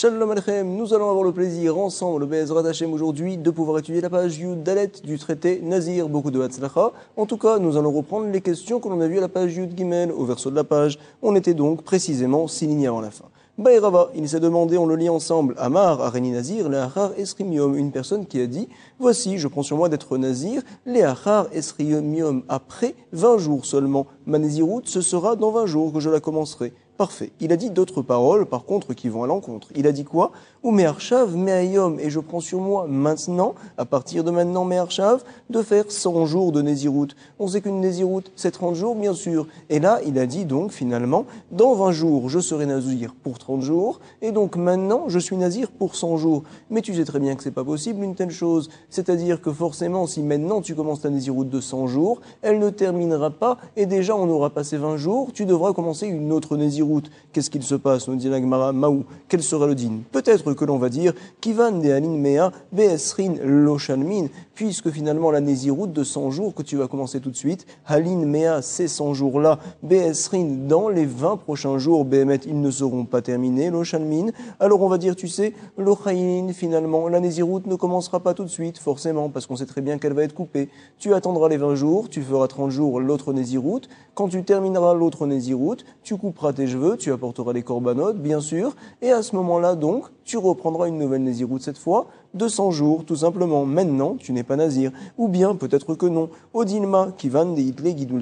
Shalom Alechem, nous allons avoir le plaisir ensemble, Bezrat Hashem, aujourd'hui, de pouvoir étudier la page Yud Dalet du traité Nazir, beaucoup de Hatzlacha. En tout cas, nous allons reprendre les questions que l'on a vues à la page Yud Gimel, au verso de la page. On était donc précisément six lignes avant la fin. Bayrava, il s'est demandé, on le lit ensemble, Amar, Areni Nazir, Leachar Esrimium, une personne qui a dit, voici, je prends sur moi d'être Nazir, Leachar Esrimium, après 20 jours seulement. Ma Naziroute, ce sera dans 20 jours que je la commencerai. Parfait. Il a dit d'autres paroles, par contre, qui vont à l'encontre. Il a dit quoi? Ou Me'arshav, Me'ayom, et je prends sur moi maintenant, à partir de maintenant, Me'arshav, de faire 100 jours de Néziroute. On sait qu'une Néziroute, c'est 30 jours, bien sûr. Et là, il a dit donc, finalement, dans 20 jours, je serai Nazir pour 30 jours, et donc maintenant, je suis Nazir pour 100 jours. Mais tu sais très bien que c'est pas possible une telle chose. C'est-à-dire que forcément, si maintenant tu commences ta Néziroute de 100 jours, elle ne terminera pas, et déjà on aura passé 20 jours, tu devras commencer une autre Néziroute Qu'est-ce qu'il se passe Nous dit l'Agmara, Maou, quel sera le din? Peut-être que l'on va dire, Kivan de Alin Mea, Beesrin Loshalmin, puisque finalement la Néziroute de 100 jours que tu vas commencer tout de suite, Halin Mea, ces 100 jours-là, Beesrin, dans les 20 prochains jours, Behemet, ils ne seront pas terminés, Loshalmin. Alors on va dire, tu sais, Lochayin, finalement, la Néziroute ne commencera pas tout de suite, forcément, parce qu'on sait très bien qu'elle va être coupée. Tu attendras les 20 jours, tu feras 30 jours l'autre Néziroute. Quand tu termineras l'autre Néziroute, tu couperas tes tu apporteras les corbanotes, bien sûr, et à ce moment-là, donc, tu reprendras une nouvelle Néziroute cette fois, 200 jours, tout simplement. Maintenant, tu n'es pas Nazir. Ou bien, peut-être que non. Odilma, qui van de Hitle Gidul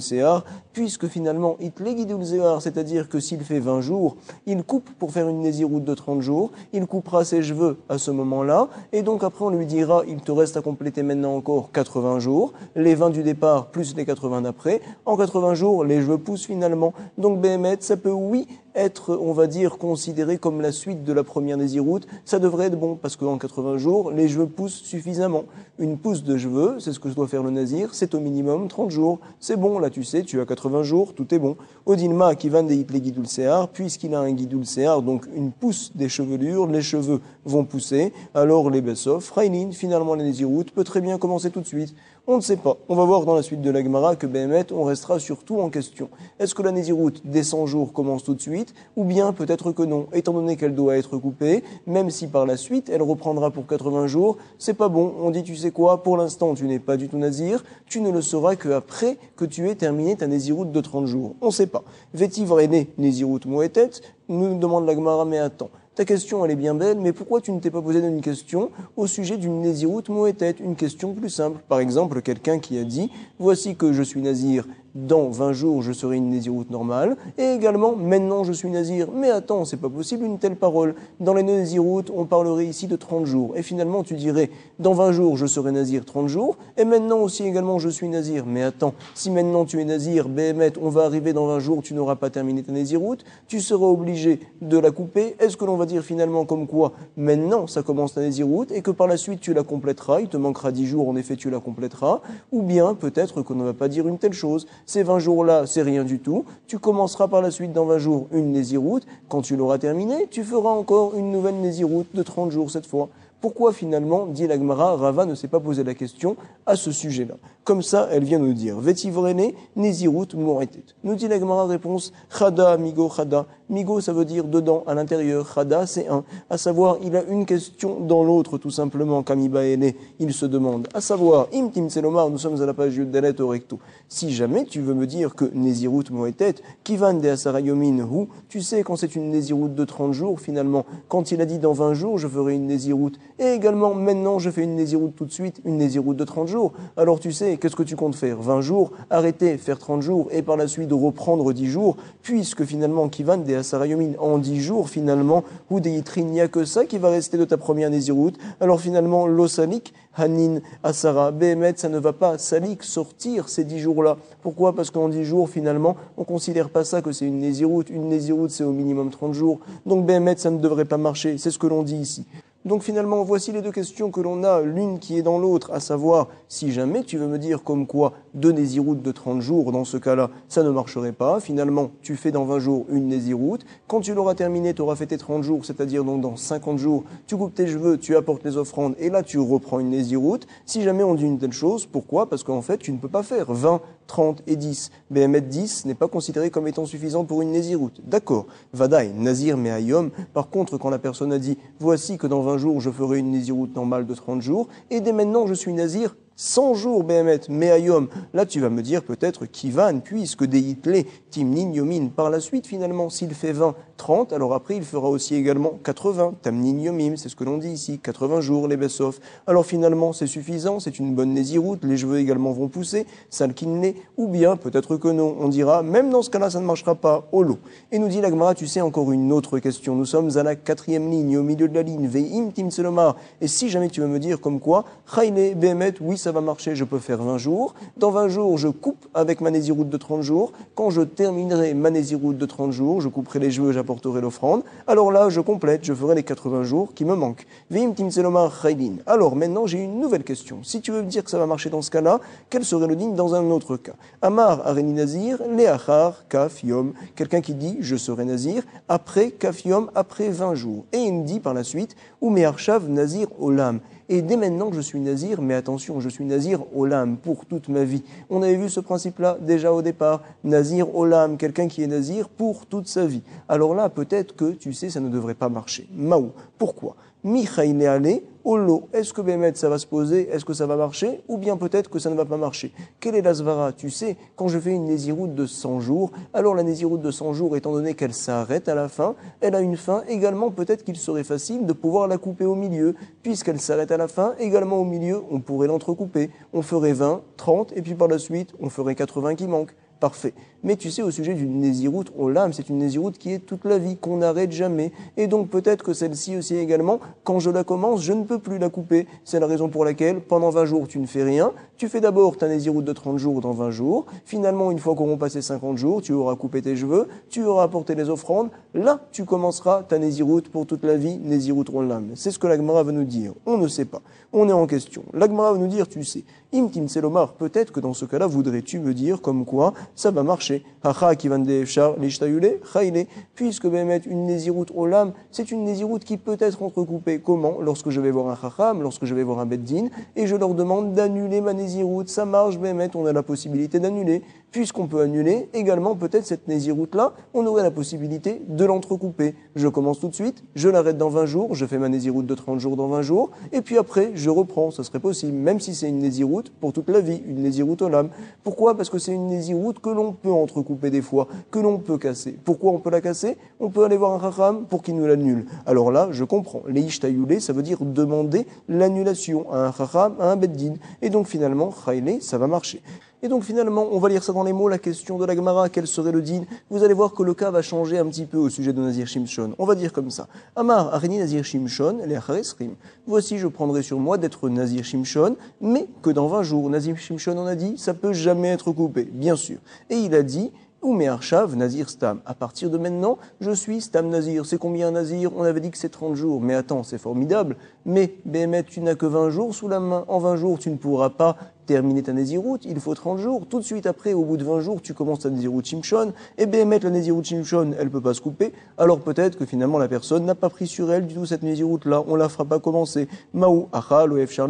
puisque finalement, Hitle Gidul c'est-à-dire que s'il fait 20 jours, il coupe pour faire une Néziroute de 30 jours, il coupera ses cheveux à ce moment-là, et donc après, on lui dira, il te reste à compléter maintenant encore 80 jours, les 20 du départ plus les 80 d'après. En 80 jours, les cheveux poussent finalement. Donc, Béhémet, ça peut, oui, être, on va dire, considéré comme la suite de la première Néziroute. Ça devrait être bon, parce qu'en 80 jours, les cheveux poussent suffisamment. Une pousse de cheveux, c'est ce que doit faire le nazir, c'est au minimum 30 jours. C'est bon, là tu sais, tu as 80 jours, tout est bon. Odilma qui van de hiple guidul sear, puisqu'il a un guidul sear, donc une pousse des chevelures, les cheveux vont pousser, alors les bessof, Rainin, finalement les Néziroutes, peut très bien commencer tout de suite. On ne sait pas. On va voir dans la suite de l'Agmara que Behemet, on restera surtout en question. Est-ce que la Néziroute des 100 jours commence tout de suite Ou bien peut-être que non, étant donné qu'elle doit être coupée, même si par la suite elle reprendra pour 80 jours, c'est pas bon. On dit, tu sais quoi, pour l'instant tu n'es pas du tout Nazir, tu ne le seras qu'après que tu aies terminé ta Néziroute de 30 jours. On ne sait pas. Vétivre né Néziroute Moetet, nous demande l'Agmara, mais attends. Ta question, elle est bien belle, mais pourquoi tu ne t'es pas posé une question au sujet d'une Néziroute Moetet? Une question plus simple. Par exemple, quelqu'un qui a dit Voici que je suis Nazir dans 20 jours, je serai une Néziroute normale, et également, maintenant, je suis Nazir. Mais attends, c'est pas possible une telle parole. Dans les Néziroutes, on parlerait ici de 30 jours. Et finalement, tu dirais, dans 20 jours, je serai Nazir 30 jours, et maintenant aussi également, je suis Nazir. Mais attends, si maintenant tu es Nazir, Béhémet, on va arriver dans 20 jours, tu n'auras pas terminé ta Néziroute, tu seras obligé de la couper. Est-ce que l'on va dire finalement comme quoi, maintenant, ça commence ta Néziroute, et que par la suite, tu la compléteras, il te manquera 10 jours, en effet, tu la compléteras, ou bien peut-être qu'on ne va pas dire une telle chose. Ces 20 jours-là, c'est rien du tout. Tu commenceras par la suite dans 20 jours une Néziroute. Quand tu l'auras terminée, tu feras encore une nouvelle Néziroute de 30 jours cette fois. Pourquoi finalement, dit l'Agmara, Rava ne s'est pas posé la question à ce sujet-là? Comme ça, elle vient nous dire Vétivrene, Nézirut, Moretet. Nous dit l'Agmara réponse Chada, Migo, Chada. Migo, ça veut dire dedans, à l'intérieur. Chada, c'est un. À savoir, il a une question dans l'autre, tout simplement. Kamibaene, il se demande. À savoir, Imtim Selomar, nous sommes à la page Dalet au recto. Si jamais tu veux me dire que Nézirut, Moretet, Kivan de Asarayomin, Hu, tu sais, quand c'est une Nézirut de 30 jours, finalement, quand il a dit dans 20 jours, je ferai une Nézirut et également, maintenant, je fais une Néziroute tout de suite, une Néziroute de 30 jours. Alors tu sais, qu'est-ce que tu comptes faire? 20 jours, arrêter, faire 30 jours, et par la suite reprendre 10 jours, puisque finalement, Kivan des Asarayomin en 10 jours, finalement, ou des il n'y a que ça qui va rester de ta première Néziroute. Alors finalement, l'Osalik, Hanin, Asara, Behemet, ça ne va pas, Salik, sortir ces 10 jours-là. Pourquoi? Parce qu'en 10 jours, finalement, on considère pas ça que c'est une Néziroute. Une Néziroute, c'est au minimum 30 jours. Donc Behemet, ça ne devrait pas marcher. C'est ce que l'on dit ici. Donc finalement, voici les deux questions que l'on a, l'une qui est dans l'autre, à savoir, si jamais tu veux me dire comme quoi deux Néziroutes de 30 jours, dans ce cas-là, ça ne marcherait pas. Finalement, tu fais dans 20 jours une Néziroute. Quand tu l'auras terminé, tu auras fait tes 30 jours, c'est-à-dire donc dans 50 jours, tu coupes tes cheveux, tu apportes les offrandes, et là tu reprends une Néziroute. Si jamais on dit une telle chose, pourquoi? Parce qu'en fait, tu ne peux pas faire 20 30 et 10. BMet 10 n'est pas considéré comme étant suffisant pour une Néziroute. D'accord. Vadaï, Nazir mais Ayom. Par contre, quand la personne a dit voici que dans 20 jours je ferai une Néziroute normale de 30 jours, et dès maintenant je suis Nazir, 100 jours, Behemet, Meayom. Là, tu vas me dire peut-être Kivan, puisque des Hitlé, Timnin, Yomin. Par la suite, finalement, s'il fait 20, 30, alors après, il fera aussi également 80. Tamnin, Yomim, c'est ce que l'on dit ici, 80 jours, les Bessov. Alors finalement, c'est suffisant, c'est une bonne nésiroute, les cheveux également vont pousser, Salkinné, ou bien, peut-être que non, on dira, même dans ce cas-là, ça ne marchera pas, au lot. Et nous dit l'Agmara, tu sais, encore une autre question. Nous sommes à la quatrième ligne, au milieu de la ligne, Veim, Tim Selomar. Et si jamais tu veux me dire comme quoi, Chayle, Behemet, oui, ça va marcher, je peux faire 20 jours. Dans 20 jours, je coupe avec ma nésiroute de 30 jours. Quand je terminerai ma nésiroute de 30 jours, je couperai les cheveux, j'apporterai l'offrande. Alors là, je complète, je ferai les 80 jours qui me manquent. Alors maintenant, j'ai une nouvelle question. Si tu veux me dire que ça va marcher dans ce cas-là, quel serait le digne dans un autre cas? Amar areni nazir, leachar kaf yom. Quelqu'un qui dit je serai nazir après kaf yom, après 20 jours. Et il me dit par la suite, ou me'arshav nazir olam. Et dès maintenant que je suis nazir, mais attention, je suis nazir olam pour toute ma vie. On avait vu ce principe-là déjà au départ. Nazir olam, quelqu'un qui est nazir pour toute sa vie. Alors là, peut-être que, tu sais, ça ne devrait pas marcher. Maou. Pourquoi? Ale Olo, est-ce que Bémet ça va se poser? Est-ce que ça va marcher? Ou bien peut-être que ça ne va pas marcher Quelle est la svara? Tu sais, quand je fais une nésiroute de 100 jours, alors la nésiroute de 100 jours, étant donné qu'elle s'arrête à la fin, elle a une fin. Également, peut-être qu'il serait facile de pouvoir la couper au milieu. Puisqu'elle s'arrête à la fin, également au milieu, on pourrait l'entrecouper. On ferait 20, 30, et puis par la suite, on ferait 80 qui manquent. Parfait. Mais tu sais, au sujet d'une nésiroute, on l'âme, c'est une nésiroute qui est toute la vie, qu'on n'arrête jamais. Et donc peut-être que celle-ci aussi également, quand je la commence, je ne peux plus la couper. C'est la raison pour laquelle, pendant 20 jours, tu ne fais rien. Tu fais d'abord ta nésiroute de 30 jours dans 20 jours. Finalement, une fois qu'auront passé 50 jours, tu auras coupé tes cheveux, tu auras apporté les offrandes. Là, tu commenceras ta nésiroute pour toute la vie, nésiroute l'âme. C'est ce que l'Agmara va nous dire. On ne sait pas. On est en question. L'Agmara va nous dire, tu sais, Imtim Selomar, peut-être que dans ce cas-là, voudrais-tu me dire comme quoi ça va marcher? Puisque mettre une nésiroute au lame, c'est une nésiroute qui peut être entrecoupée. Comment? Lorsque je vais voir un chacham, lorsque je vais voir un beddin, et je leur demande d'annuler ma nésiroute. Ça marche, mettre, on a la possibilité d'annuler. Puisqu'on peut annuler, également peut-être cette nésiroute-là, on aurait la possibilité de l'entrecouper. Je commence tout de suite, je l'arrête dans 20 jours, je fais ma nésiroute de 30 jours dans 20 jours, et puis après, je reprends. Ça serait possible, même si c'est une nésiroute pour toute la vie, une nésiroute au lame. Pourquoi? Parce que c'est une nésiroute que l'on peut entrecouper des fois, que l'on peut casser. Pourquoi on peut la casser? On peut aller voir un chacham pour qu'il nous l'annule. Alors là, je comprends. Les ishtayoulé, ça veut dire demander l'annulation à un chacham, à un beddin. Et donc finalement, chayle, ça va marcher. Et donc finalement, on va lire ça dans les mots, la question de la Gemara, quel serait le din? Vous allez voir que le cas va changer un petit peu au sujet de Nazir Shimshon. On va dire comme ça. Amar, Arini Nazir Shimshon, les Voici, je prendrai sur moi d'être Nazir Shimshon, mais que dans 20 jours. Nazir Shimshon, on a dit, ça peut jamais être coupé, bien sûr. Et il a dit, ou Archav, Nazir Stam. À partir de maintenant, je suis Stam Nazir. C'est combien Nazir? On avait dit que c'est 30 jours. Mais attends, c'est formidable. Mais, Bémet, tu n'as que 20 jours sous la main. En 20 jours, tu ne pourras pas terminer ta Néziroute, il faut 30 jours. Tout de suite après, au bout de 20 jours, tu commences ta Néziroute Chimshon. Et bien, mettre la Néziroute Chimshon, elle peut pas se couper. Alors peut-être que finalement, la personne n'a pas pris sur elle du tout cette Néziroute-là. On la fera pas commencer. Maou, Achal, Oef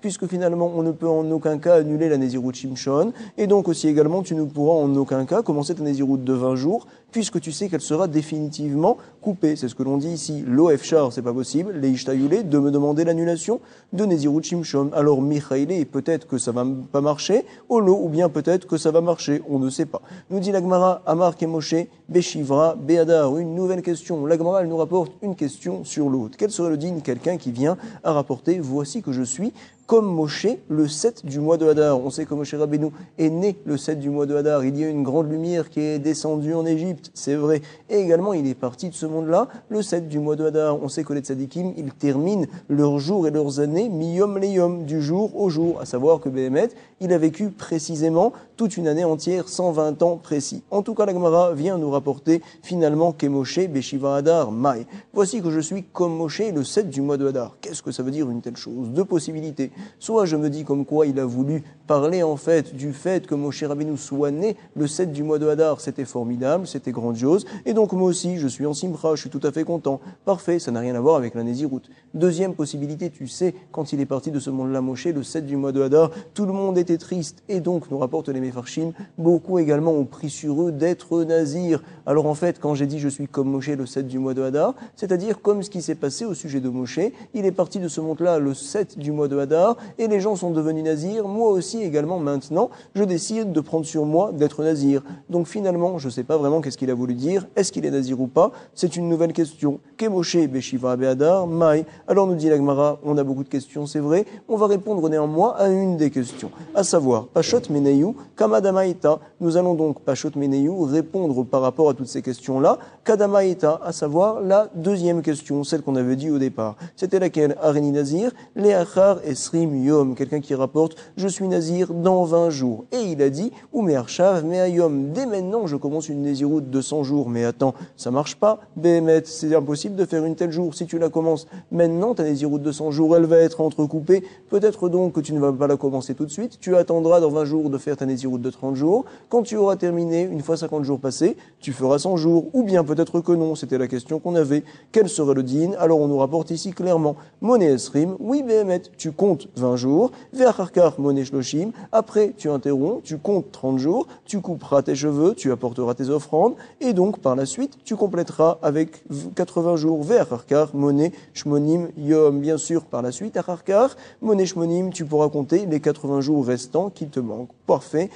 Puisque finalement, on ne peut en aucun cas annuler la Néziroute Chimshon. Et donc aussi également, tu ne pourras en aucun cas commencer ta Néziroute de 20 jours, puisque tu sais qu'elle sera définitivement coupée. C'est ce que l'on dit ici. L'Oef Char, c'est pas possible. Les de me demander l'annulation de Néziroute Chimshon. Alors, Michaïlé, peut-être que ça va pas marcher, Olo, ou bien peut-être que ça va marcher, on ne sait pas. Nous dit l'Agmara, Amar Kemoshe, Beshivra, Beadar, une nouvelle question. L'Agmara, elle nous rapporte une question sur l'autre. Quel serait le digne quelqu'un qui vient à rapporter, voici que je suis comme Moshe le 7 du mois de Hadar. On sait que Moshe Rabbeinu est né le 7 du mois de Hadar. Il y a une grande lumière qui est descendue en Égypte, c'est vrai. Et également, il est parti de ce monde-là le 7 du mois de Hadar. On sait que les tzadikim, ils terminent leurs jours et leurs années miyom leyom, du jour au jour. À savoir que Behemet, il a vécu précisément toute une année entière, 120 ans précis. En tout cas, la Gemara vient nous rapporter finalement Moshe Beshiva Hadar Mai. Voici que je suis comme Moshe le 7 du mois de Hadar. Qu'est-ce que ça veut dire une telle chose? Deux possibilités. Soit je me dis comme quoi il a voulu parler en fait du fait que Moshe Rabbeinu soit né le 7 du mois de Hadar, c'était formidable, c'était grandiose, et donc moi aussi je suis en Simcha, je suis tout à fait content. Parfait, ça n'a rien à voir avec la Néziroute. Deuxième possibilité, tu sais, quand il est parti de ce monde-là, Moshe, le 7 du mois de Hadar, tout le monde était triste, et donc, nous rapporte les Mefarshim, beaucoup également ont pris sur eux d'être nazir. Alors en fait, quand j'ai dit je suis comme Moshe le 7 du mois de Hadar, c'est-à-dire comme ce qui s'est passé au sujet de Moshe, il est parti de ce monde-là le 7 du mois de Hadar, et les gens sont devenus nazirs, moi aussi également maintenant, je décide de prendre sur moi d'être nazir. Donc finalement, je ne sais pas vraiment qu'est-ce qu'il a voulu dire. Est-ce qu'il est nazir ou pas? C'est une nouvelle question. Kemoshe Beshiva Beadar, Mai. Alors nous dit l'Agmara, on a beaucoup de questions, c'est vrai. On va répondre néanmoins à une des questions, à savoir Pashot Meneyu, Kamadamaita. Nous allons donc, Pashot Meneyu, répondre par rapport à toutes ces questions-là. Kadamaita, à savoir la deuxième question, celle qu'on avait dit au départ. C'était laquelle? Areni Nazir, Leachar Yom. Quelqu'un qui rapporte Je suis nazir dans 20 jours. Et il a dit Umearshav Meayom. Dès maintenant, je commence une Néziroute de 100 jours. Mais attends, ça marche pas. Behemet, c'est impossible de faire une telle jour. Si tu la commences maintenant, ta Néziroute de 100 jours, elle va être entrecoupée. Peut-être donc que tu ne vas pas la commencer tout de suite. Tu attendras dans 20 jours de faire ta Néziroute de 30 jours. Quand tu auras terminé, une fois 50 jours passés, tu feras 100 jours. Ou bien peut-être que non. C'était la question qu'on avait. Quel serait le din Alors on nous rapporte ici clairement Moné Esrim. Oui, Behemet, tu comptes 20 jours. Après, tu interromps, tu comptes 30 jours, tu couperas tes cheveux, tu apporteras tes offrandes, et donc par la suite, tu compléteras avec 80 jours vers Harkar, monnaie, shmonim, yom. Bien sûr, par la suite, Harkar, monnaie, shmonim, tu pourras compter les 80 jours restants qui te manquent. Parfait.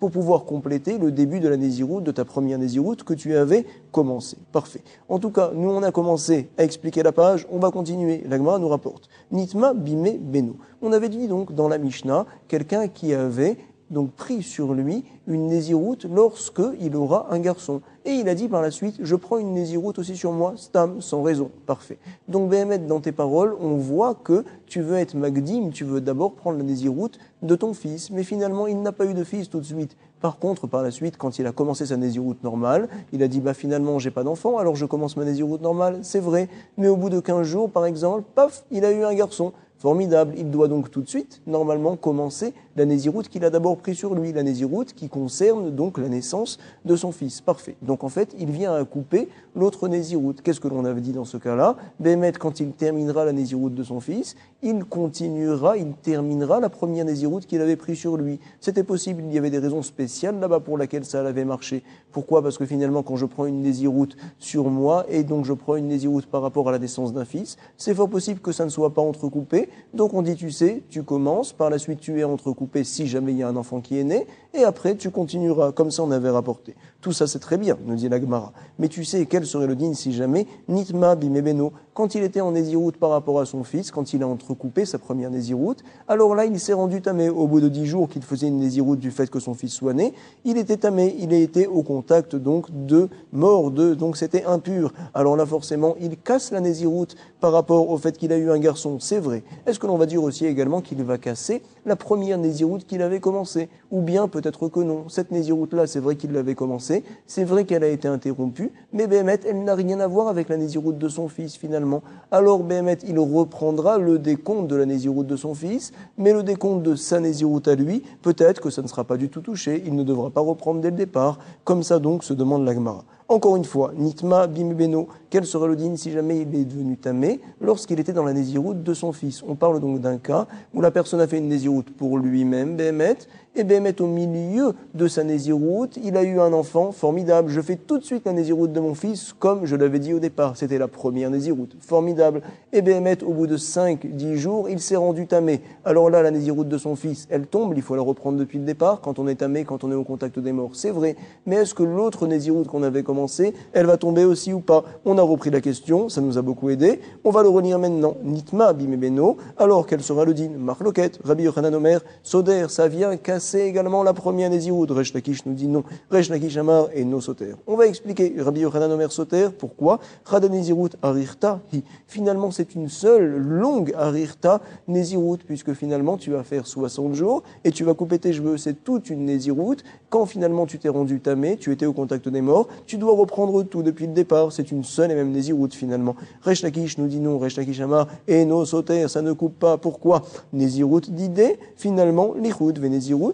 Pour pouvoir compléter le début de la Néziroute, de ta première Néziroute que tu avais commencé. Parfait. En tout cas, nous on a commencé à expliquer la page, on va continuer. L'Agma nous rapporte. Nitma bime benu. On avait dit donc dans la Mishnah, quelqu'un qui avait donc pris sur lui une Néziroute lorsque il aura un garçon. Et il a dit par la suite, je prends une Néziroute aussi sur moi, stam, sans raison. Parfait. Donc Béhémet, dans tes paroles, on voit que tu veux être Magdim, tu veux d'abord prendre la Néziroute de ton fils. Mais finalement, il n'a pas eu de fils tout de suite. Par contre, par la suite, quand il a commencé sa Néziroute normale, il a dit, bah finalement, j'ai pas d'enfant, alors je commence ma Néziroute normale. C'est vrai. Mais au bout de 15 jours, par exemple, paf, il a eu un garçon. Formidable. Il doit donc tout de suite, normalement, commencer la Néziroute qu'il a d'abord pris sur lui, la Néziroute qui concerne donc la naissance de son fils. Parfait. Donc en fait, il vient à couper l'autre Néziroute. Qu'est-ce que l'on avait dit dans ce cas-là? Bémet, quand il terminera la Néziroute de son fils, il continuera, il terminera la première Néziroute qu'il avait pris sur lui. C'était possible, il y avait des raisons spéciales là-bas pour lesquelles ça avait marché. Pourquoi? Parce que finalement, quand je prends une Néziroute sur moi, et donc je prends une Néziroute par rapport à la naissance d'un fils, c'est fort possible que ça ne soit pas entrecoupé. Donc on dit, tu sais, tu commences, par la suite tu es entrecoupé si jamais il y a un enfant qui est né, et après tu continueras, comme ça on avait rapporté. Tout ça c'est très bien, nous dit l'Agmara. Mais tu sais quel serait le digne si jamais Nitma bimebeno, quand il était en Néziroute par rapport à son fils, quand il a entrecoupé sa première Néziroute, alors là il s'est rendu tamé. Au bout de dix jours qu'il faisait une Néziroute du fait que son fils soit né, il était tamé, il a été au contact donc de mort de, donc c'était impur. Alors là forcément il casse la Néziroute par rapport au fait qu'il a eu un garçon, c'est vrai. Est-ce que l'on va dire aussi également qu'il va casser la première Néziroute qu'il avait commencé Ou bien peut-être que non. Cette Néziroute-là, c'est vrai qu'il l'avait commencé, c'est vrai qu'elle a été interrompue, mais Béhémet, elle n'a rien à voir avec la Néziroute de son fils finalement. Alors Béhémet, il reprendra le décompte de la Néziroute de son fils, mais le décompte de sa Néziroute à lui, peut-être que ça ne sera pas du tout touché, il ne devra pas reprendre dès le départ. Comme ça donc se demande l'Agmara. Encore une fois, Nitma Bimubeno, quel serait le din si jamais il est devenu tamé lorsqu'il était dans la nésiroute de son fils? On parle donc d'un cas où la personne a fait une nésiroute pour lui-même, Béhémet, et Béhémet au milieu de sa nésiroute, il a eu un enfant formidable. Je fais tout de suite la nésiroute de mon fils comme je l'avais dit au départ. C'était la première nésiroute. Formidable. Et Béhémet, au bout de 5-10 jours, il s'est rendu tamé. Alors là, la nésiroute de son fils, elle tombe, il faut la reprendre depuis le départ. Quand on est tamé, quand on est au contact des morts, c'est vrai. Mais est-ce que l'autre nésiroute qu'on avait commencé, elle va tomber aussi ou pas? On a repris la question, ça nous a beaucoup aidé. On va le relire maintenant. Nitma bimebeno. Alors, quel sera le din? Marloquet, Rabbi Yochanan Soder, ça vient casser également la première Néziroud. Resh Lakish nous dit non. Resh Amar et no Soter. On va expliquer Rabbi Yochanan Omer Soter. Pourquoi? Chada Nézirout Arirta. Finalement, c'est une seule longue Arirta Nézirout, puisque finalement, tu vas faire 60 jours et tu vas couper tes cheveux. C'est toute une Nézirout. Quand finalement tu t'es rendu tamé, tu étais au contact des morts, tu dois reprendre tout depuis le départ. C'est une seule et même Néziroute finalement. Resh Lakish nous dit non, Resh Amar, et nos sauter, ça ne coupe pas. Pourquoi? Néziroute d'idée, finalement, Védébéré, Lichoud,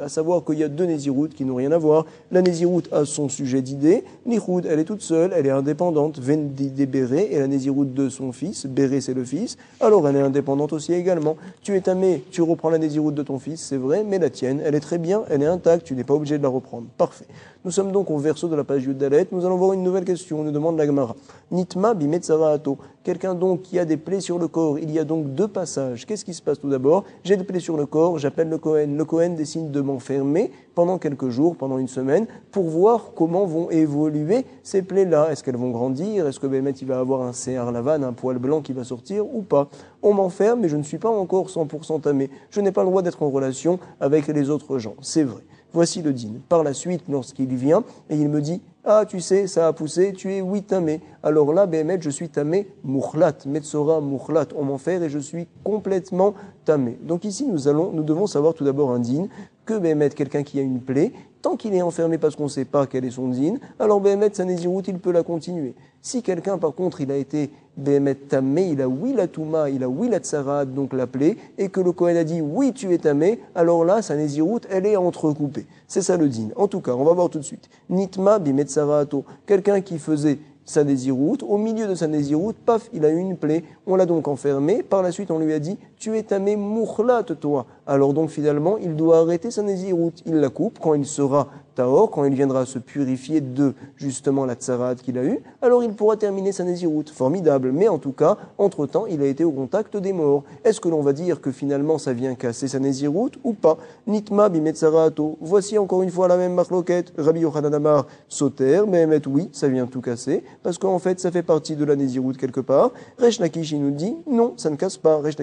à savoir qu'il y a deux Néziroutes qui n'ont rien à voir. La Néziroute a son sujet d'idée, Lichoud, elle est toute seule, elle est indépendante, Débéré et la Néziroute de son fils, Béré c'est le fils, alors elle est indépendante aussi également. Tu es tamé, tu reprends la Néziroute de ton fils, c'est vrai, mais la tienne, elle est très bien, elle est intacte, tu n'es pas obligé de la reprendre. Parfait. Nous sommes donc au verso de la page Yudalet. Nous allons voir une nouvelle question. Nous demande la Gemara. Nitma. Quelqu'un donc qui a des plaies sur le corps. Il y a donc deux passages. Qu'est-ce qui se passe tout d'abord? J'ai des plaies sur le corps. J'appelle le Cohen. Le Cohen décide de m'enfermer pendant quelques jours, pendant une semaine, pour voir comment vont évoluer ces plaies-là. Est-ce qu'elles vont grandir? Est-ce que Bémet il va avoir un CR lavane, un poil blanc qui va sortir ou pas? On m'enferme, mais je ne suis pas encore 100% tamé. Je n'ai pas le droit d'être en relation avec les autres gens. C'est vrai. Voici le dîne. Par la suite, lorsqu'il vient et il me dit Ah, tu sais, ça a poussé, tu es oui tamé. Alors là, Béhémet, je suis tamé mouchlat, Metsora mouchlat. On m'enferme et je suis complètement tamé. Donc ici, nous, allons, nous devons savoir tout d'abord un dîne que Béhémet, quelqu'un qui a une plaie, tant qu'il est enfermé parce qu'on ne sait pas quel est son dîne, alors Béhémet, sa nésiroute, il peut la continuer. Si quelqu'un, par contre, il a été Béhémet tamé, il a oui la touma, il a oui la tsarad, donc la plaie, et que le Kohen a dit oui tu es tamé, alors là, sa nésiroute, elle est entrecoupée. C'est ça le dîne. En tout cas, on va voir tout de suite. Nitma bimetsarato, quelqu'un qui faisait sa nésiroute. Au milieu de sa nésiroute, paf, il a eu une plaie. On l'a donc enfermé. Par la suite, on lui a dit, tu es tamé mouchlat, toi. Alors donc, finalement, il doit arrêter sa nésiroute. Il la coupe quand il sera quand il viendra se purifier de justement la tsarade qu'il a eue, alors il pourra terminer sa nésiroute. Formidable. Mais en tout cas, entre-temps, il a été au contact des morts. Est-ce que l'on va dire que finalement ça vient casser sa nésiroute ou pas? Nitma bimetzarato. Voici encore une fois la même marloquette. Rabbi Yochanan Amar Soter, mais oui, ça vient tout casser, parce qu'en fait, ça fait partie de la nésiroute quelque part. Resh il nous dit, non, ça ne casse pas. Resh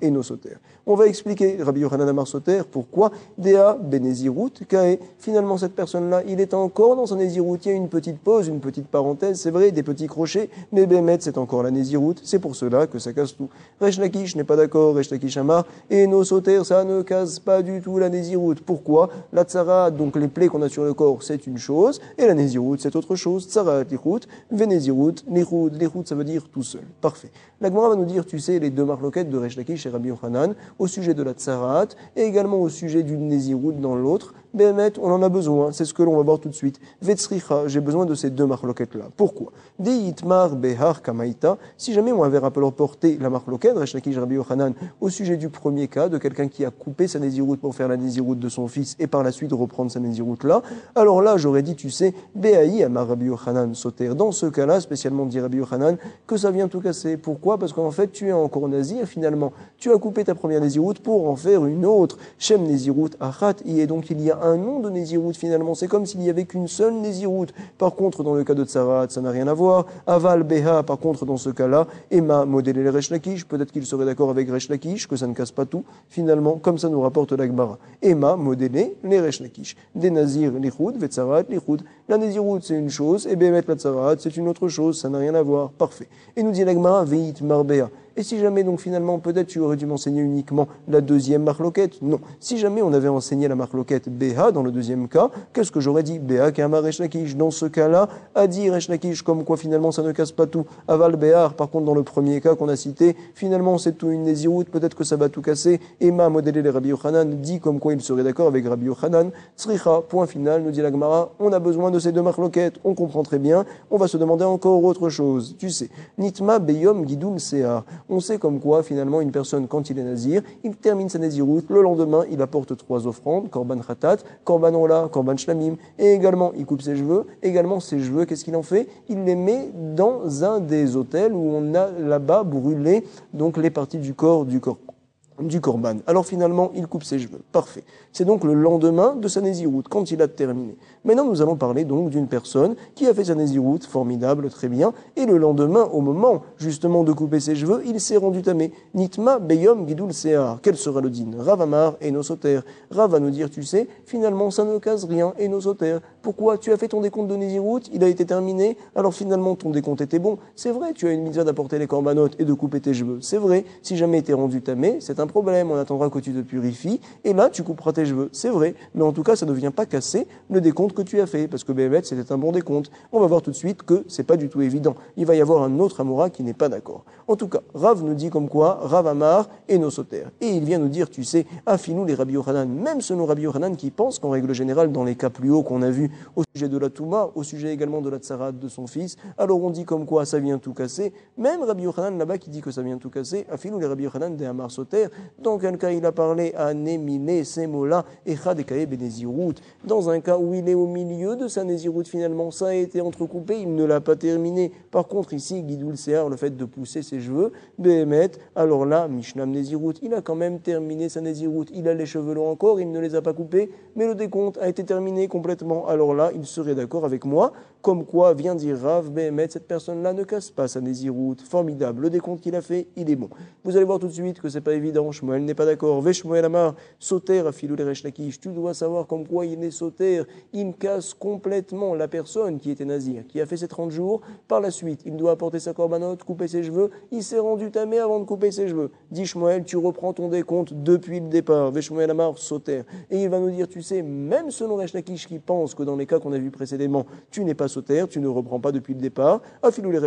et nos Soter. On va expliquer, Rabbi Yochanan Amar Soter, pourquoi Dea Benezirut, Kae, finalement cette personne-là, il est encore dans y a une petite pause, une petite parenthèse, c'est vrai, des petits crochets, mais Bémet, c'est encore la nésiroute. C'est pour cela que ça casse tout. Resh n'est pas d'accord, Resh Amar, et nos sautères, ça ne casse pas du tout la nésiroute. Pourquoi? La tsara, donc les plaies qu'on a sur le corps, c'est une chose, et la nésiroute, c'est autre chose. Tsara, lichut, vénésiroute, lichut, lichut, ça veut dire tout seul. Parfait. La va nous dire, tu sais, les deux marloquettes de Resh Lakish et Rabbi Yochanan, au sujet de la tsarat, et également au sujet d'une nésiroute dans l'autre. Bémet, on en a besoin, c'est ce que l'on va voir tout de suite. Vetsricha, j'ai besoin de ces deux marloquettes-là. Pourquoi? Deitmar behar kamaita, si jamais on avait rappelé la marloquette, Reshlakish Rabbi Yochanan, au sujet du premier cas, de quelqu'un qui a coupé sa nésiroute pour faire la nésiroute de son fils et par la suite reprendre sa nésiroute là, alors là, j'aurais dit, tu sais, Behaï Amar Rabbi Yochanan sauter. Dans ce cas-là, spécialement dit Rabbi Yochanan, que ça vient tout casser. Pourquoi? Parce qu'en fait, tu es encore nazir finalement. Tu as coupé ta première nésiroute pour en faire une autre. Shem achat, et donc il y a un nom de Néziroute finalement. C'est comme s'il n'y avait qu'une seule Néziroute. Par contre, dans le cas de Tsarat, ça n'a rien à voir. Aval, Beha, par contre, dans ce cas-là, Emma, modélé les Resh Peut-être qu'il serait d'accord avec Resh que ça ne casse pas tout. Finalement, comme ça nous rapporte l'Agmara. Emma, modélé les Resh Des Nazir, l'Ichoud, Vetsarat, l'Ichoud. La Néziroute, c'est une chose, et Behemet, la Tsarat, c'est une autre chose. Ça n'a rien à voir. Parfait. Et nous dit l'Agmara, Veit, Marbea. Et si jamais, donc finalement, peut-être tu aurais dû m'enseigner uniquement la deuxième marloquette Non. Si jamais on avait enseigné la marloquette BH dans le deuxième cas, qu'est-ce que j'aurais dit? BH Kama Reshlakish. Dans ce cas-là, a dit Reshlakish, comme quoi finalement ça ne casse pas tout. Aval Béhar, par contre, dans le premier cas qu'on a cité, finalement c'est tout une nésiroute, peut-être que ça va tout casser. Emma, modélé les Rabbi Yochanan, dit comme quoi il serait d'accord avec Rabbi Yochanan. Tsricha, point final, nous dit la Gemara, on a besoin de ces deux marloquettes, on comprend très bien, on va se demander encore autre chose. Tu sais, Nitma Beyom Gidum Sear on sait comme quoi, finalement, une personne, quand il est nazir, il termine sa naziroute, le lendemain, il apporte trois offrandes, korban khatat, korban ola, korban shlamim, et également, il coupe ses cheveux, également ses cheveux, qu'est-ce qu'il en fait? Il les met dans un des hôtels où on a là-bas brûlé donc les parties du corps du corps du korban. Alors finalement, il coupe ses cheveux. Parfait. C'est donc le lendemain de sa nésiroute, quand il a terminé. Maintenant, nous allons parler donc d'une personne qui a fait sa nésiroute, formidable, très bien, et le lendemain, au moment justement de couper ses cheveux, il s'est rendu tamé. Nitma beyom gidul sear. Quel sera le din Ravamar et nosoter. Rav va nous dire, tu sais, finalement, ça ne casse rien et nosoter. Pourquoi Tu as fait ton décompte de nésiroute, il a été terminé, alors finalement ton décompte était bon. C'est vrai, tu as une mitzvah d'apporter les corbanotes et de couper tes cheveux. C'est vrai, si jamais été rendu tamé, c'est un problème, on attendra que tu te purifies, et là, tu couperas tes cheveux. C'est vrai, mais en tout cas, ça ne vient pas casser le décompte que tu as fait, parce que Béhémet, c'était un bon décompte. On va voir tout de suite que c'est pas du tout évident. Il va y avoir un autre Amoura qui n'est pas d'accord. En tout cas, Rav nous dit comme quoi, Rav Amar et Nosoter. Et il vient nous dire, tu sais, affinou les Rabbi Yochanan, même selon Rabbi Yochanan qui pense qu'en règle générale, dans les cas plus hauts qu'on a vus au sujet de la Touma, au sujet également de la Tsarat de son fils, alors on dit comme quoi ça vient tout casser. Même Rabbi Yochanan là-bas qui dit que ça vient tout casser, affinou les Rabbi Yochanan des Amar Soter. Dans quel cas il a parlé à Néminé, ces mots-là, Benezirut. Dans un cas où il est au milieu de sa Nézirut finalement, ça a été entrecoupé, il ne l'a pas terminé. Par contre, ici, Guidoul Sear, le fait de pousser ses cheveux, Behemet, alors là, Mishnam il a quand même terminé sa Nézirut. Il a les cheveux longs encore, il ne les a pas coupés, mais le décompte a été terminé complètement. Alors là, il serait d'accord avec moi, comme quoi vient dire Rav, Behemet, cette personne-là ne casse pas sa Nézirut. Formidable, le décompte qu'il a fait, il est bon. Vous allez voir tout de suite que c'est pas évident, Shmuel n'est pas d'accord. Veshmuel Amar, Sauter, Afilou tu dois savoir comme quoi il est Sauter, il casse complètement la personne qui était nazir, qui a fait ses 30 jours. Par la suite, il doit apporter sa corbanote, couper ses cheveux. Il s'est rendu tamé avant de couper ses cheveux. Dis Shmuel, tu reprends ton décompte depuis le départ. Veshmuel Amar, Sauter. Et il va nous dire, tu sais, même selon Resh qui pense que dans les cas qu'on a vus précédemment, tu n'es pas Sauter, tu ne reprends pas depuis le départ. Afilou les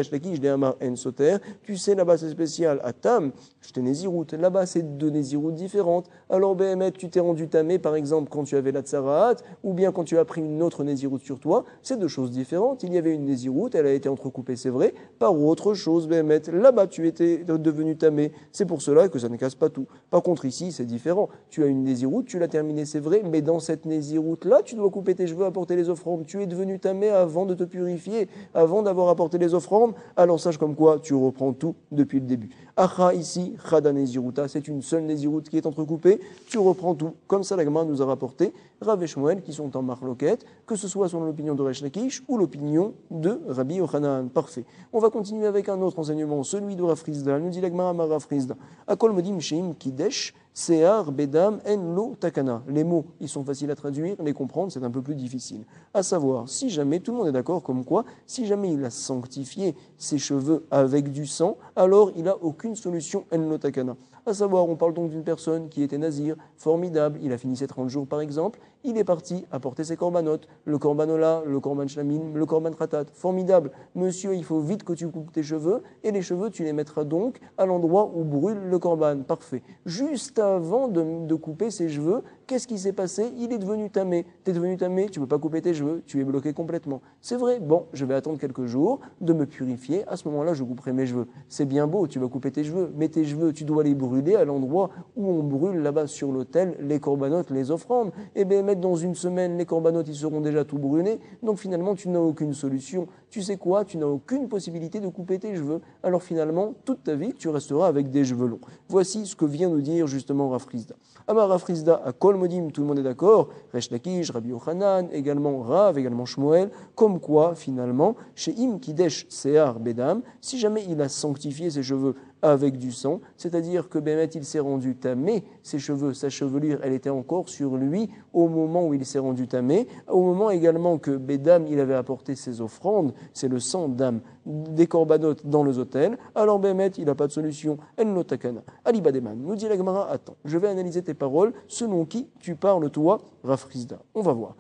en Sauter. Tu sais, là-bas c'est spécial. À Tam, je t'ai Nézirout. Là-bas c'est deux Néziroutes différentes. Alors, BMet, tu t'es rendu tamé, par exemple, quand tu avais la Tsarat, ou bien quand tu as pris une autre Néziroute sur toi. C'est deux choses différentes. Il y avait une Néziroute, elle a été entrecoupée, c'est vrai, par autre chose, BMet. Là-bas, tu étais devenu tamé. C'est pour cela que ça ne casse pas tout. Par contre, ici, c'est différent. Tu as une Néziroute, tu l'as terminée, c'est vrai, mais dans cette Néziroute-là, tu dois couper tes cheveux, apporter les offrandes. Tu es devenu tamé avant de te purifier, avant d'avoir apporté les offrandes. Alors sache comme quoi tu reprends tout depuis le début. Acha ici, Chada Néziruta, c'est une seule Néziroute qui est entrecoupée. Tu reprends tout. Comme la nous a rapporté Rav qui sont en marloquette, que ce soit selon l'opinion de Resh Lakish ou l'opinion de Rabbi Yochanan. Parfait. On va continuer avec un autre enseignement, celui de Rav Frizda. Nous dit l'Agmara Rav Frizda. Akol Modim Kidesh Sear, Bedam, En, Lo, Takana. Les mots, ils sont faciles à traduire, les comprendre, c'est un peu plus difficile. À savoir, si jamais, tout le monde est d'accord comme quoi, si jamais il a sanctifié ses cheveux avec du sang, alors il n'a aucune solution En, Lo, Takana. À savoir, on parle donc d'une personne qui était nazir, formidable, il a fini ses 30 jours par exemple, il est parti apporter ses corbanotes, le corbanola, le korban shlamim, le korban ratat. Formidable. Monsieur, il faut vite que tu coupes tes cheveux et les cheveux, tu les mettras donc à l'endroit où brûle le corban. Parfait. Juste avant de, couper ses cheveux, qu'est-ce qui s'est passé? Il est devenu tamé. Tu es devenu tamé, tu ne peux pas couper tes cheveux, tu es bloqué complètement. C'est vrai, bon, je vais attendre quelques jours de me purifier. À ce moment-là, je couperai mes cheveux. C'est bien beau, tu vas couper tes cheveux, mais tes cheveux, tu dois les brûler à l'endroit où on brûle là-bas sur l'autel les corbanotes, les offrandes. Eh dans une semaine, les corbanotes, ils seront déjà tout brûlés. Donc finalement, tu n'as aucune solution. Tu sais quoi? Tu n'as aucune possibilité de couper tes cheveux. Alors finalement, toute ta vie, tu resteras avec des cheveux longs. Voici ce que vient nous dire justement Rafrizda. Amar Rafrizda à Kol Modim, tout le monde est d'accord. Resh Lakish, Rabbi Yochanan, également Rav, également Shmuel. Comme quoi, finalement, chez Im Kidesh Sear Bedam, si jamais il a sanctifié ses cheveux avec du sang, c'est-à-dire que Bémet il s'est rendu tamé, ses cheveux, sa chevelure, elle était encore sur lui au moment où il s'est rendu tamé, au moment également que Bédam il avait apporté ses offrandes, c'est le sang d'âme des corbanotes dans les hôtels, alors Bémet il n'a pas de solution, elle notakana. Ali Bademan, nous dit la Gemara, attends, je vais analyser tes paroles, selon qui tu parles toi, Rafrizda. On va voir.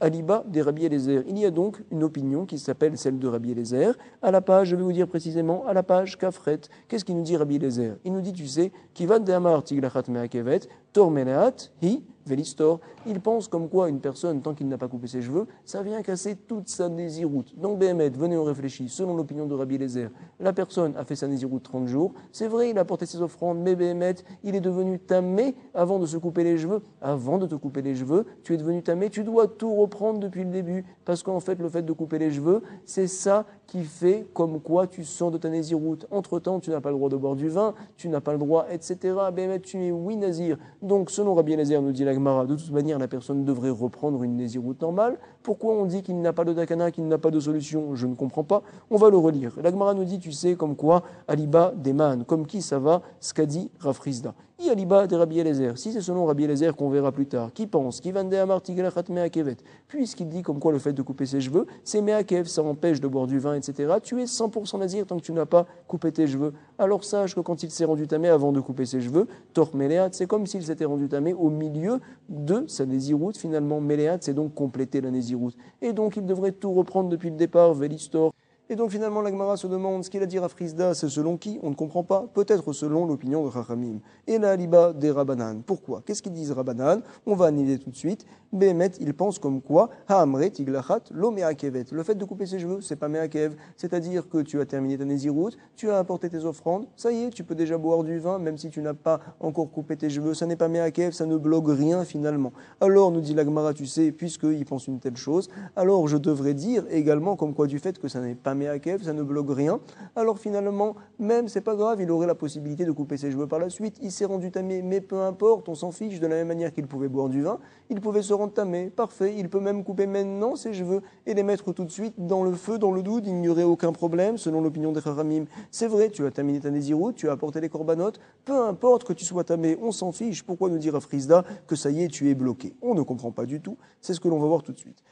Aliba des Rabbi Eliezer. Il y a donc une opinion qui s'appelle celle de Rabbi Eliezer. À la page, je vais vous dire précisément, à la page Kafret, qu'est-ce qu'il nous dit Rabbi Eliezer? Il nous dit, tu sais, Kivan de Amar Tiglachat Meakevet, Tormeneat, Hi, Vélistor, il pense comme quoi une personne, tant qu'il n'a pas coupé ses cheveux, ça vient casser toute sa nésiroute. Donc Béhémet, venez on réfléchit, selon l'opinion de Rabbi Lézer, la personne a fait sa nésiroute 30 jours, c'est vrai, il a porté ses offrandes, mais Béhémet, il est devenu tamé avant de se couper les cheveux. Avant de te couper les cheveux, tu es devenu tamé, tu dois tout reprendre depuis le début, parce qu'en fait, le fait de couper les cheveux, c'est ça qui fait comme quoi tu sens de ta nésiroute. Entre-temps, tu n'as pas le droit de boire du vin, tu n'as pas le droit, etc. Béhémet, tu es oui nazir. Donc, selon Rabbi Lézer, nous dit la de toute manière, la personne devrait reprendre une nésiroute normale. Pourquoi on dit qu'il n'a pas de dakana, qu'il n'a pas de solution? Je ne comprends pas. On va le relire. La nous dit, tu sais, comme quoi, Aliba Deman, comme qui ça va, ce qu'a dit Rafrizda. Yaliba de Rabbi Eliezer. Si c'est selon Rabbi Eliezer qu'on verra plus tard, qui pense, qui vende Meakevet, puisqu'il dit comme quoi le fait de couper ses cheveux, c'est Meakev, ça empêche de boire du vin, etc. Tu es 100% nazir tant que tu n'as pas coupé tes cheveux. Alors sache que quand il s'est rendu tamé avant de couper ses cheveux, Tor c'est comme s'il s'était rendu tamé au milieu de sa nésiroute. Finalement, Méléat, c'est donc compléter la nésiroute. Et donc il devrait tout reprendre depuis le départ, Vélistor. Et donc finalement, l'Agmara se demande ce qu'il a dit à Frisda, c'est selon qui On ne comprend pas. Peut-être selon l'opinion de Chachamim. Et la Aliba des Rabbanan. Pourquoi? Qu'est-ce qu'ils disent Rabbanan? On va annuler tout de suite. Behemet, il pense comme quoi Haamre tiglachat lo meakevet. Le fait de couper ses cheveux, c'est pas meakev. C'est-à-dire que tu as terminé ta nésiroute, tu as apporté tes offrandes, ça y est, tu peux déjà boire du vin, même si tu n'as pas encore coupé tes cheveux. Ça n'est pas meakev, ça ne bloque rien finalement. Alors, nous dit l'Agmara, tu sais, puisqu'il pense une telle chose, alors je devrais dire également comme quoi du fait que ça n'est pas ça ne bloque rien. Alors finalement, même c'est pas grave, il aurait la possibilité de couper ses cheveux par la suite. Il s'est rendu tamé, mais peu importe, on s'en fiche. De la même manière qu'il pouvait boire du vin, il pouvait se rendre tamé. Parfait. Il peut même couper maintenant ses cheveux et les mettre tout de suite dans le feu, dans le doute. Il n'y aurait aucun problème, selon l'opinion des Kharamim. C'est vrai, tu as terminé ta nésiroute, tu as apporté les corbanotes. Peu importe que tu sois tamé, on s'en fiche. Pourquoi nous dire à Frisda que ça y est, tu es bloqué? On ne comprend pas du tout. C'est ce que l'on va voir tout de suite.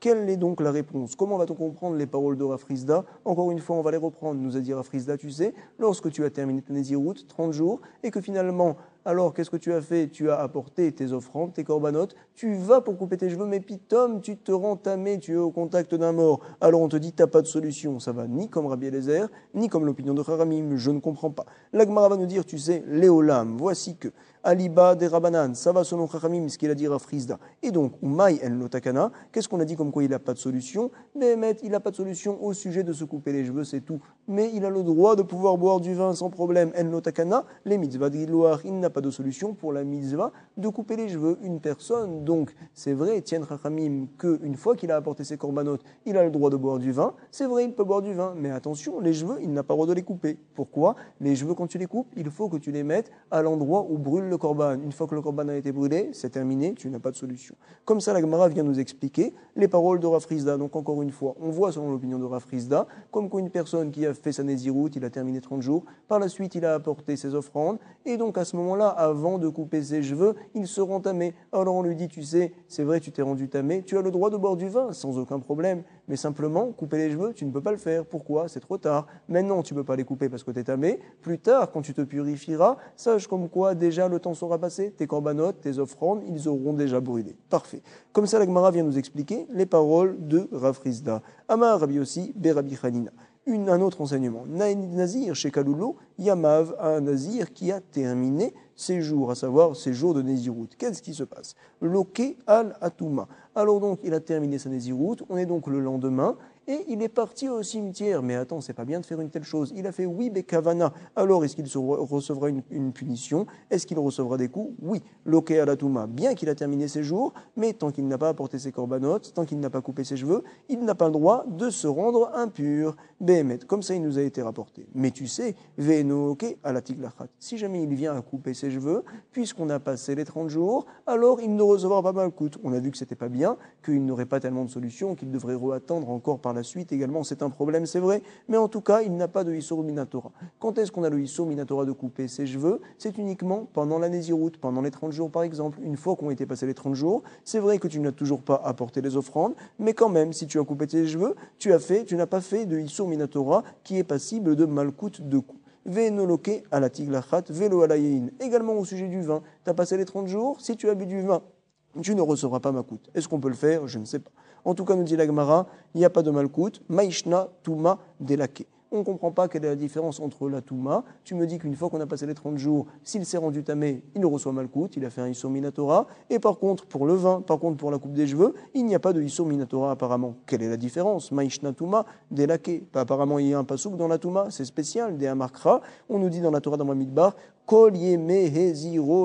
Quelle est donc la réponse? Va-t-on comprendre les paroles de Rafrizda? Encore une fois, on va les reprendre. Nous a dit Rafrizda, tu sais, lorsque tu as terminé ta Néziroute, 30 jours, et que finalement, alors qu'est-ce que tu as fait? Tu as apporté tes offrandes, tes corbanotes, tu vas pour couper tes cheveux, mais pitom, tu te rends tamé, tu es au contact d'un mort. Alors on te dit, t'as pas de solution. Ça va ni comme Rabbi Eliezer, ni comme l'opinion de Haramim, je ne comprends pas. L'Agmara va nous dire, tu sais, Léolam, voici que Aliba des Rabanan, ça va selon Chachamim, ce qu'il a dit à Frisda. Et donc, Umay el Notakana, qu'est-ce qu'on a dit comme quoi il n'a pas de solution? Behemet, il n'a pas de solution au sujet de se couper les cheveux, c'est tout. Mais il a le droit de pouvoir boire du vin sans problème. El Notakana, les mitzvahs de il n'a pas de solution pour la mitzvah de couper les cheveux. Une personne, donc, c'est vrai, tienne Chachamim, qu'une fois qu'il a apporté ses corbanotes, il a le droit de boire du vin. C'est vrai, il peut boire du vin, mais attention, les cheveux, il n'a pas le droit de les couper. Pourquoi? Les cheveux, quand tu les coupes, il faut que tu les mettes à l'endroit où brûle le corban. Une fois que le corban a été brûlé, c'est terminé, tu n'as pas de solution. Comme ça, la Gemara vient nous expliquer les paroles de Rafrizda. Donc, encore une fois, on voit selon l'opinion de Rafrizda, comme quoi une personne qui a fait sa nésiroute, il a terminé 30 jours, par la suite, il a apporté ses offrandes, et donc à ce moment-là, avant de couper ses cheveux, il se rend tamé. Alors on lui dit, tu sais, c'est vrai, tu t'es rendu tamé, tu as le droit de boire du vin sans aucun problème, mais simplement, couper les cheveux, tu ne peux pas le faire. Pourquoi? C'est trop tard. Maintenant, tu ne peux pas les couper parce que tu es tamé. Plus tard, quand tu te purifieras, sache comme quoi déjà le temps sera passé, tes corbanotes, tes offrandes, ils auront déjà brûlé. Parfait. Comme ça, la Gemara vient nous expliquer les paroles de Rafrizda. Amar Rabbi aussi, Berabi Khanina. Une, un autre enseignement. Nazir chez Kaloulo, Yamav, un Nazir qui a terminé ses jours, à savoir ses jours de Nézirut. Qu'est-ce qui se passe? Loke al Atouma. Alors donc, il a terminé sa Nézirut, on est donc le lendemain, et il est parti au cimetière. Mais attends, c'est pas bien de faire une telle chose. Il a fait oui, Bekavana. Alors, est-ce qu'il recevra une, punition? Est-ce qu'il recevra des coups? Oui. Loke alatuma, bien qu'il a terminé ses jours, mais tant qu'il n'a pas apporté ses corbanotes, tant qu'il n'a pas coupé ses cheveux, il n'a pas le droit de se rendre impur. Behemet, comme ça il nous a été rapporté. Mais tu sais, Venoke alatigl'achat. Si jamais il vient à couper ses cheveux, puisqu'on a passé les 30 jours, alors il ne recevra pas mal coûte. On a vu que c'était pas bien, qu'il n'aurait pas tellement de solutions, qu'il devrait attendre encore par la suite également, c'est un problème, c'est vrai, mais en tout cas, il n'a pas de Issour Minatora. Quand est-ce qu'on a le Issour Minatora de couper ses cheveux? C'est uniquement pendant la Nésiroute, pendant les 30 jours par exemple. Une fois qu'ont été passés les 30 jours, c'est vrai que tu n'as toujours pas apporté les offrandes, mais quand même, si tu as coupé tes cheveux, tu as fait, tu n'as pas fait de Issour Minatora qui est passible de malcoute de coups. Venoloke à la tiglachat, velo Également au sujet du vin. Tu as passé les 30 jours, si tu as bu du vin, tu ne recevras pas ma coûte. Est-ce qu'on peut le faire? Je ne sais pas. En tout cas, nous dit l'Agmara, il n'y a pas de malkout, maishna tuma delake. On ne comprend pas quelle est la différence entre la touma. Tu me dis qu'une fois qu'on a passé les 30 jours, s'il s'est rendu tamé, il reçoit malkout, il a fait un Issur Minatora. Et par contre, pour le vin, par contre, pour la coupe des cheveux, il n'y a pas de Issur Minatora apparemment. Quelle est la différence? Maishna Touma, Delake. Apparemment, il y a un pasouk dans la Touma, c'est spécial, des Amarkra. On nous dit dans la Torah dans Midbar, Kol Yeme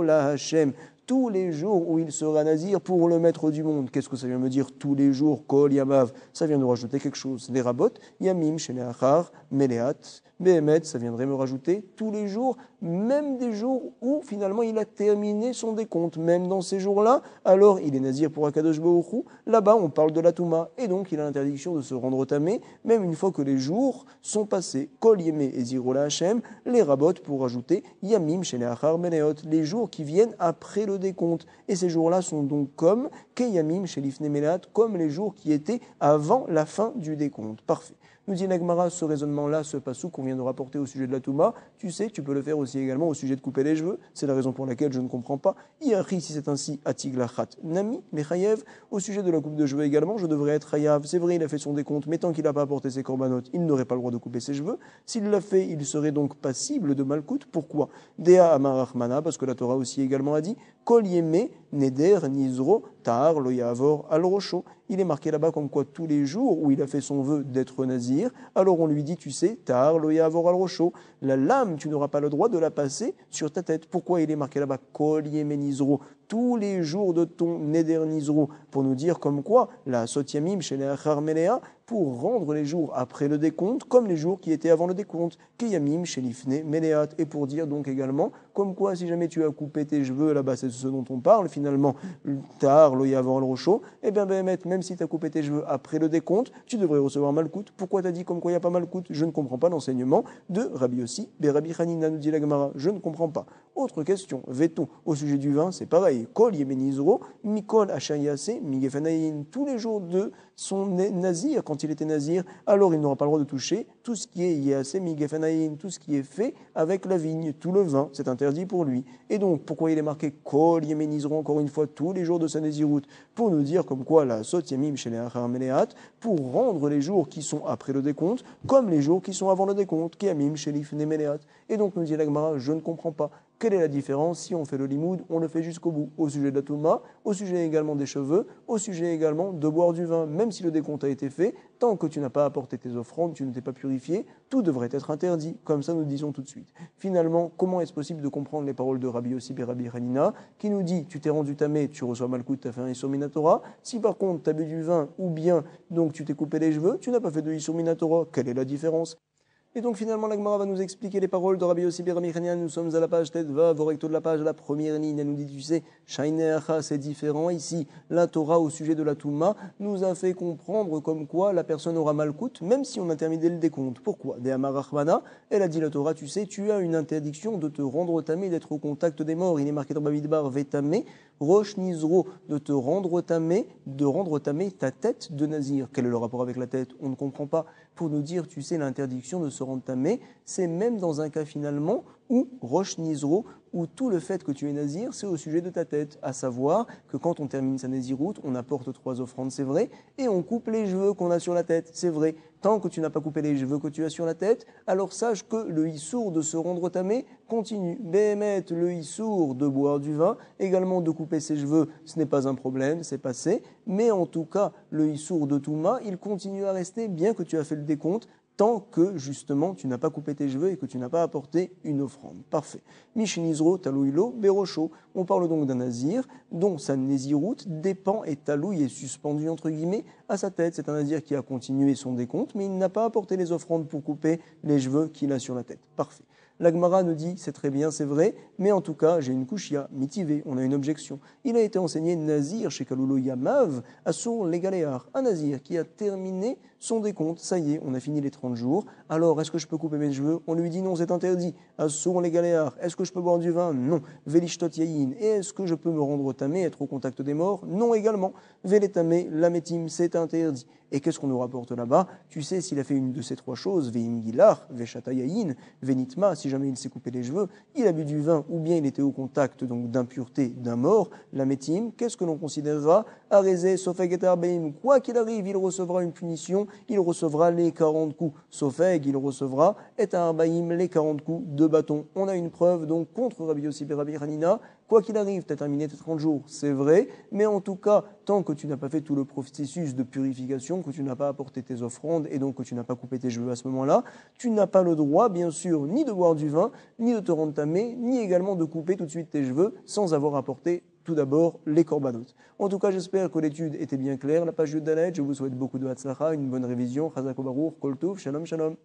la Hashem tous les jours où il sera nazir pour le maître du monde. Qu'est-ce que ça vient me dire tous les jours Kol Yamav? Ça vient de rajouter quelque chose. Les rabotes, Yamim, Sheneachar, Meleat, Behemet, ça viendrait me rajouter tous les jours, même des jours où finalement il a terminé son décompte, même dans ces jours-là, alors il est nazir pour Akadosh Baruch Là-bas, on parle de la Touma, et donc il a l'interdiction de se rendre tamé, même une fois que les jours sont passés. Kol Yeme et Zirola Hashem, les rabots pour rajouter Yamim chez les Achar les jours qui viennent après le décompte. Et ces jours-là sont donc comme Keyamim chez l'Ifne comme les jours qui étaient avant la fin du décompte. Parfait. Nous dit Nagmara, ce raisonnement-là, ce passou qu'on vient de rapporter au sujet de la Touma, tu sais, tu peux le faire aussi également au sujet de couper les cheveux. C'est la raison pour laquelle je ne comprends pas. Iachri, si c'est ainsi, Atiglachat Nami, les Chayev. Au sujet de la coupe de cheveux également, je devrais être Chayav. C'est vrai, il a fait son décompte, mais tant qu'il n'a pas apporté ses corbanotes, il n'aurait pas le droit de couper ses cheveux. S'il l'a fait, il serait donc passible de malcoute. Pourquoi? Dea Amarachmana, parce que la Torah aussi également a dit Neder, Nizro, Tar, Loyavor, Al Rocho. Il est marqué là-bas comme quoi tous les jours où il a fait son vœu d'être nazir, alors on lui dit, tu sais, Tar, Loyavor, Al Rocho, la lame, tu n'auras pas le droit de la passer sur ta tête. Pourquoi il est marqué là-bas Kol Nizro tous les jours de ton Neder Nizro, pour nous dire comme quoi la Sotiamim chez les pour rendre les jours après le décompte comme les jours qui étaient avant le décompte, Kiyamim chez l'Ifne et pour dire donc également comme quoi si jamais tu as coupé tes cheveux, là-bas c'est ce dont on parle finalement, tard, avant le rocho, et eh bien même si tu as coupé tes cheveux après le décompte, tu devrais recevoir Malkout. Pourquoi tu as dit comme quoi il n'y a pas Malkout Je ne comprends pas l'enseignement de Rabbi aussi, Rabbi Hanina nous dit la Gemara, je ne comprends pas. Autre question, veto, au sujet du vin, c'est pareil, Kol Yemenizro, Mikol Achayase, Migefanayin, tous les jours de son nazir, quand il était nazir, alors il n'aura pas le droit de toucher tout ce qui est Yase, Migefanayin, tout ce qui est fait avec la vigne, tout le vin, c'est interdit pour lui. Et donc, pourquoi il est marqué Kol Yemenizro, encore une fois, tous les jours de sa pour nous dire comme quoi la Sot Yamim chez les pour rendre les jours qui sont après le décompte, comme les jours qui sont avant le décompte, Kiamim chez Meleat. Et donc, nous dit l'Agmara, je ne comprends pas. Quelle est la différence Si on fait le limoud, on le fait jusqu'au bout, au sujet de la touma, au sujet également des cheveux, au sujet également de boire du vin, même si le décompte a été fait, tant que tu n'as pas apporté tes offrandes, tu ne t'es pas purifié, tout devrait être interdit. Comme ça, nous disons tout de suite. Finalement, comment est-ce possible de comprendre les paroles de Rabbi Yossi et Rabbi Hanina, qui nous dit tu t'es rendu tamé, tu reçois Malkout, tu as fait un Issur Minatora. Si par contre tu as bu du vin ou bien donc tu t'es coupé les cheveux, tu n'as pas fait de Issur Minatora, quelle est la différence? Et donc finalement, l'Agmara va nous expliquer les paroles de Rabbi Yossi Biramichanian. Nous sommes à la page tête va, au recto de la page, la première ligne. Elle nous dit, tu sais, Shaineacha, c'est différent. Ici, la Torah au sujet de la Touma nous a fait comprendre comme quoi la personne aura mal coûte, même si on a terminé le décompte. Pourquoi? De Amarachmana, elle a dit la Torah, tu sais, tu as une interdiction de te rendre tamé, d'être au contact des morts. Il est marqué dans Babidbar, Vetamé, Roche Nizro, de te rendre tamé, de rendre tamé ta tête de Nazir. Quel est le rapport avec la tête? On ne comprend pas pour nous dire, tu sais, l'interdiction de se rendre c'est même dans un cas finalement où Roche Nizro, où tout le fait que tu es nazir, c'est au sujet de ta tête, à savoir que quand on termine sa naziroute, on apporte trois offrandes, c'est vrai, et on coupe les cheveux qu'on a sur la tête, c'est vrai. Tant que tu n'as pas coupé les cheveux que tu as sur la tête, alors sache que le issour de se rendre tamé continue. Béhémet, le issour de boire du vin, également de couper ses cheveux, ce n'est pas un problème, c'est passé. Mais en tout cas, le issour de Touma, il continue à rester, bien que tu as fait le décompte, tant que justement tu n'as pas coupé tes cheveux et que tu n'as pas apporté une offrande. Parfait. Mishinizro, talouilo, berocho. On parle donc d'un nazir dont sa nésiroute dépend et talouille est suspendu entre guillemets à sa tête. C'est un nazir qui a continué son décompte, mais il n'a pas apporté les offrandes pour couper les cheveux qu'il a sur la tête. Parfait. L'Agmara nous dit, c'est très bien, c'est vrai, mais en tout cas, j'ai une couchia, mitivée, on a une objection. Il a été enseigné nazir chez Kalulo Yamav, à Sour Galéars, un nazir qui a terminé son décompte, ça y est, on a fini les 30 jours, alors est-ce que je peux couper mes cheveux? On lui dit non, c'est interdit. Assour les galéars, est-ce que je peux boire du vin? Non. Velishtot yayin, et est-ce que je peux me rendre tamé, être au contact des morts? Non également. Vélétamé, lametim, c'est interdit. Et qu'est-ce qu'on nous rapporte là-bas? Tu sais, s'il a fait une de ces trois choses, veim gilar, veshatayayin, venitma, si jamais il s'est coupé les cheveux, il a bu du vin ou bien il était au contact donc d'impureté d'un mort, lametim, qu'est-ce que l'on considérera? Arezé, sofegetar quoi qu'il arrive, il recevra une punition il recevra les 40 coups. Sofeg, il recevra et Arbaïm les 40 coups de bâton. On a une preuve donc contre Rabbi Yossi et Rabbi Hanina. Quoi qu'il arrive, tu as terminé tes 30 jours, c'est vrai, mais en tout cas, tant que tu n'as pas fait tout le processus de purification, que tu n'as pas apporté tes offrandes et donc que tu n'as pas coupé tes cheveux à ce moment-là, tu n'as pas le droit, bien sûr, ni de boire du vin, ni de te rendre tamé, ni également de couper tout de suite tes cheveux sans avoir apporté tout d'abord les corbanotes. En tout cas, j'espère que l'étude était bien claire. La page de Dalet, je vous souhaite beaucoup de Hatzlacha, une bonne révision. Chazak Kol Koltouf, Shalom Shalom.